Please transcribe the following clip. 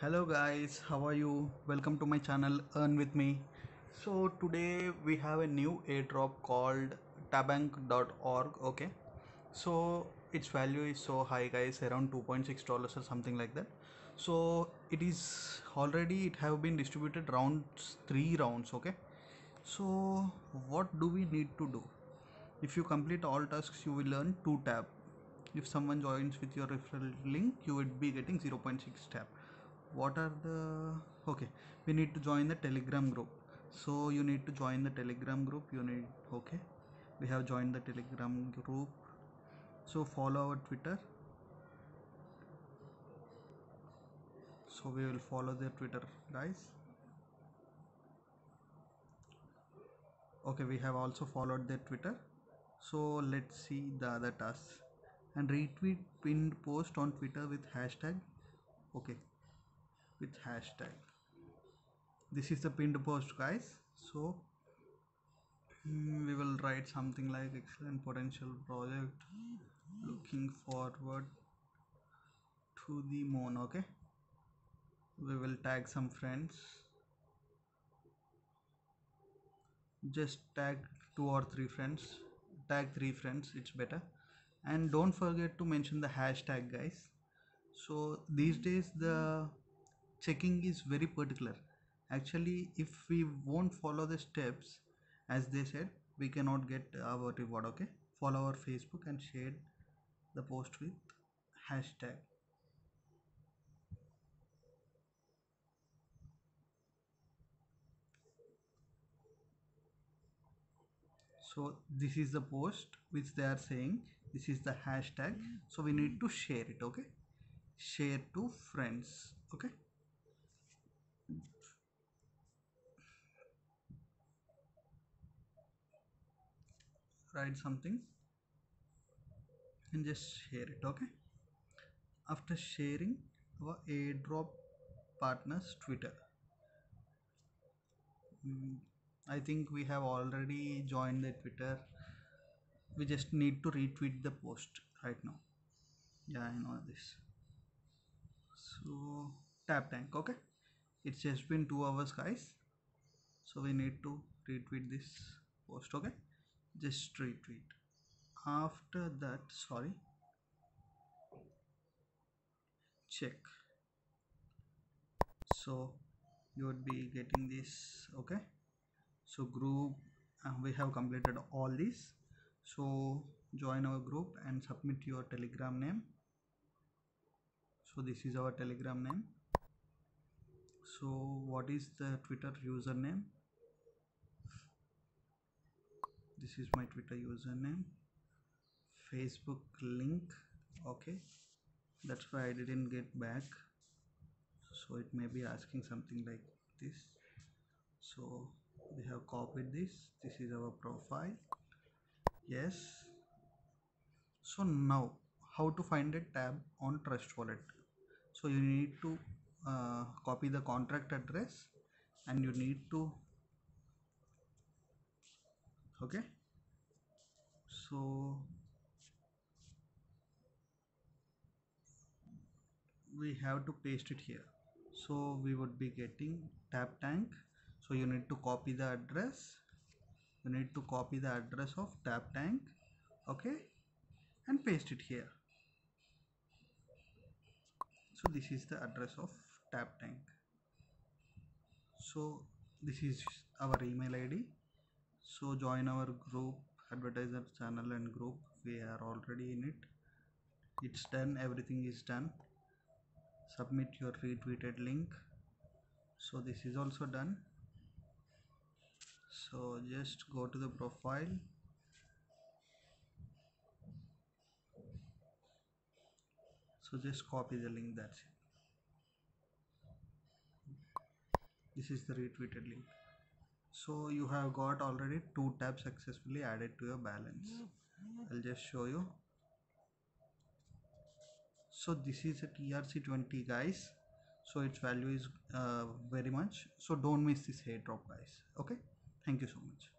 hello guys. How are you? Welcome to my channel earn with me. So today we have a new airdrop called tabank.org okay? So its value is so high guys around 2.6 dollars or something like that. So it is already it have been distributed rounds three rounds okay? So what do we need to do? If you complete all tasks you will earn 2 tab. If someone joins with your referral link you would be getting 0.6 tab what are the okay we need to join the telegram group. So you need to join the telegram group you need okay we have joined the telegram group. So follow our twitter. So we will follow their twitter guys. Okay we have also followed their twitter. So let's see the other tasks. And retweet pinned post on twitter with hashtag okay with hashtag. This is the pinned post guys. So mm, we will write something like excellent potential project looking forward to the moon okay? We will tag some friends. Just tag two or three friends. Tag three friends it's better. And don't forget to mention the hashtag guys. So these days the checking is very particular. Actually if we won't follow the steps as they said we cannot get our reward okay? Follow our facebook and share the post with hashtag. So this is the post which they are saying this is the hashtag. So we need to share it okay? Share to friends okay write something and just share it okay? After sharing our airdrop partners twitter. Mm, i think we have already joined the twitter. We just need to retweet the post right now. Yeah i know this. So Tabtank okay? It's just been two hours guys. So we need to retweet this post okay just retweet after that sorry. Check. So you would be getting this okay? So group uh, we have completed all these. So join our group and submit your telegram name. So this is our telegram name. So what is the twitter username this is my twitter username. Facebook link. Okay. That's why i didn't get back. So it may be asking something like this. So we have copied this. This is our profile. Yes. So now how to find a tab on trust wallet? So you need to uh, copy the contract address and you need to okay. So we have to paste it here. So we would be getting tap tank. So you need to copy the address. You need to copy the address of Tabtank. Okay. And paste it here. So this is the address of Tabtank. So this is our email id so join our group advertiser channel and group. We are already in it. It's done. Everything is done. Submit your retweeted link. So this is also done. So just go to the profile. So just copy the link. That's it. This is the retweeted link so you have got already two tabs successfully added to your balance. I'll just show you. So this is a TRC20 guys. So its value is uh, very much. So don't miss this airdrop guys. Okay? Thank you so much